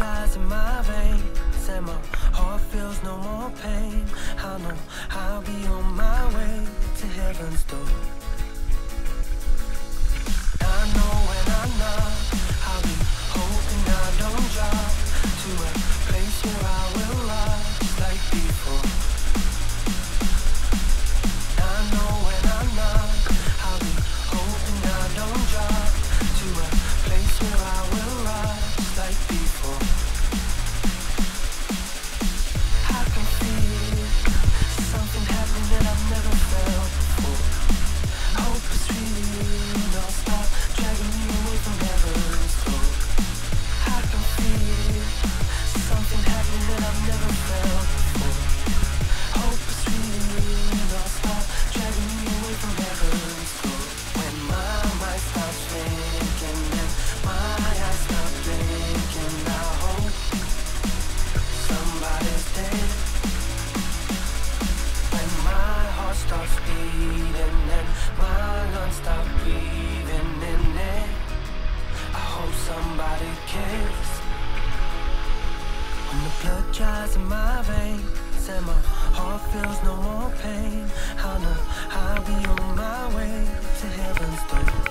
my veins and my heart feels no more pain. I know I'll be on my way to heaven's door. I know when I knock, I'll be hoping I don't drop to a place where I will rise like before. I know when I knock, I'll be hoping I don't drop to a place where I will blood dries in my veins and my heart feels no more pain, I know I'll be on my way to heaven's door.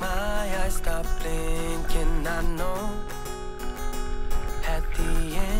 My eyes stop blinking, I know at the end.